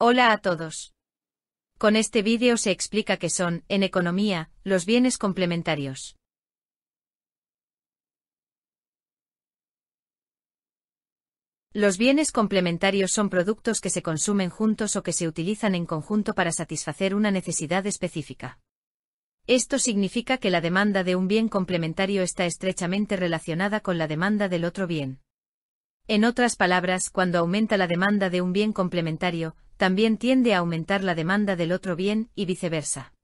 Hola a todos. Con este vídeo se explica qué son, en economía, los bienes complementarios. Los bienes complementarios son productos que se consumen juntos o que se utilizan en conjunto para satisfacer una necesidad específica. Esto significa que la demanda de un bien complementario está estrechamente relacionada con la demanda del otro bien. En otras palabras, cuando aumenta la demanda de un bien complementario, también tiende a aumentar la demanda del otro bien, y viceversa.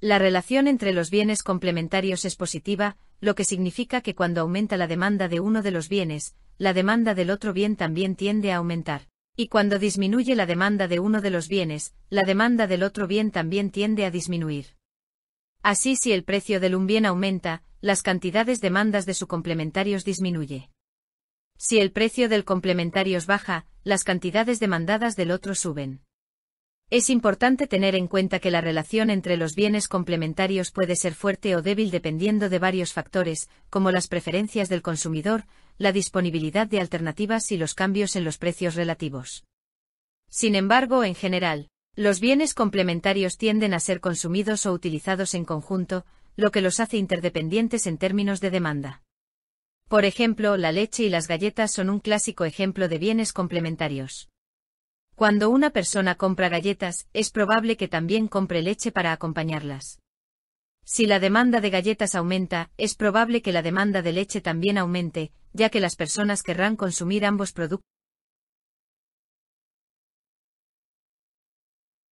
La relación entre los bienes complementarios es positiva, lo que significa que cuando aumenta la demanda de uno de los bienes, la demanda del otro bien también tiende a aumentar. Y cuando disminuye la demanda de uno de los bienes, la demanda del otro bien también tiende a disminuir. Así si el precio del un bien aumenta, las cantidades demandas de su complementarios disminuye. Si el precio del complementarios baja, las cantidades demandadas del otro suben. Es importante tener en cuenta que la relación entre los bienes complementarios puede ser fuerte o débil dependiendo de varios factores, como las preferencias del consumidor, la disponibilidad de alternativas y los cambios en los precios relativos. Sin embargo, en general, los bienes complementarios tienden a ser consumidos o utilizados en conjunto, lo que los hace interdependientes en términos de demanda. Por ejemplo, la leche y las galletas son un clásico ejemplo de bienes complementarios. Cuando una persona compra galletas, es probable que también compre leche para acompañarlas. Si la demanda de galletas aumenta, es probable que la demanda de leche también aumente, ya que las personas querrán consumir ambos productos.